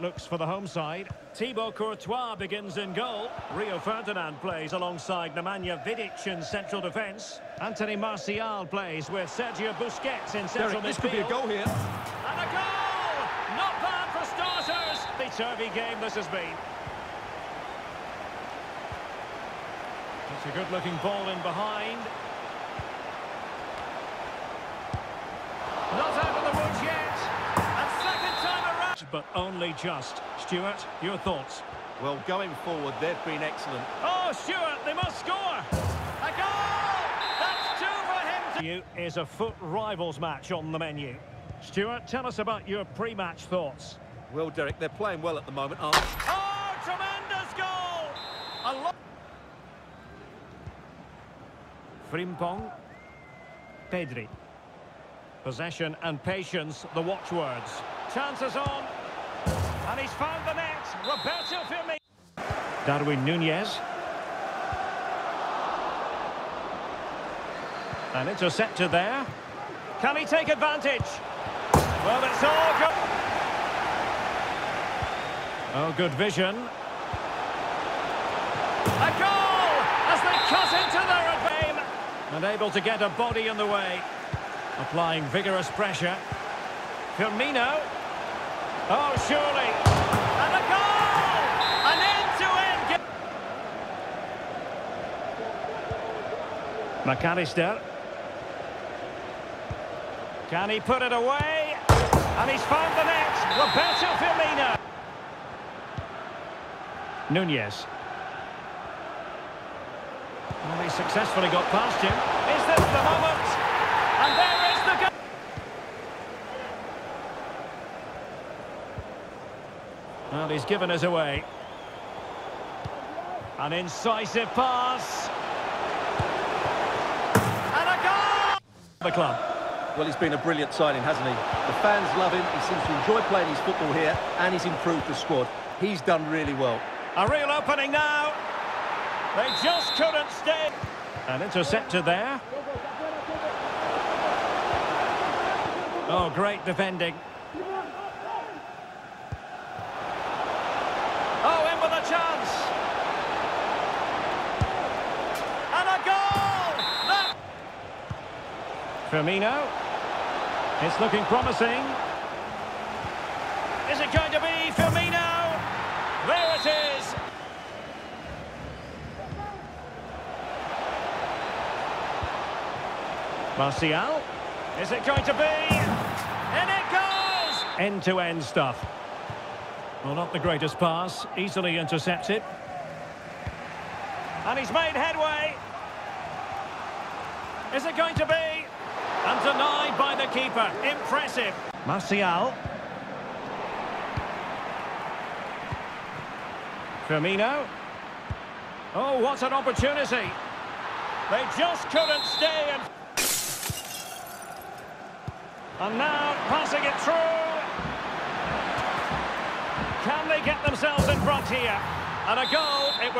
Looks for the home side. Thibaut Courtois begins in goal. Rio Ferdinand plays alongside Nemanja Vidic in central defence. Anthony Martial plays with Sergio Busquets in central Derek, this could be a goal here. And a goal! Not bad for starters. The turvy game this has been. It's a good-looking ball in behind. Not out But only just. Stuart, your thoughts? Well, going forward, they've been excellent. Oh, Stuart, they must score. A goal! That's two for him. To you is a FUT rivals match on the menu. Stuart, tell us about your pre-match thoughts. Well, Derek, they're playing well at the moment, aren't they? Oh, tremendous goal! A lot. Frimpong. Pedri. Possession and patience, the watchwords. Chances on. And he's found the net. Roberto Firmino. Darwin Nunez. An interceptor there. Can he take advantage? Well, it's all good. Oh, good vision. A goal as they cut into their advance. And able to get a body in the way. Applying vigorous pressure. Firmino. Oh, surely. And a goal! An end-to-end... Mac Allister. Can he put it away? And he's found the net. Roberto Firmino. Nunez. Well, he successfully got past him. Is this the moment? And there is the goal. Well, he's given us away. An incisive pass. And a goal! The club. Well, he's been a brilliant signing, hasn't he? The fans love him. He seems to enjoy playing his football here, and he's improved the squad. He's done really well. A real opening now. They just couldn't stay. An interceptor there. Oh, great defending. Oh, in with a chance. And a goal! That... Firmino. It's looking promising. Is it going to be Firmino? There it is. Martial. Is it going to be? And it goes! End-to-end stuff. Well, not the greatest pass. Easily intercepted. And he's made headway. Is it going to be? And denied by the keeper. Impressive. Martial. Firmino. Oh, what an opportunity. They just couldn't stay and... And now passing it through. Can they get themselves in front here? And a goal, it was...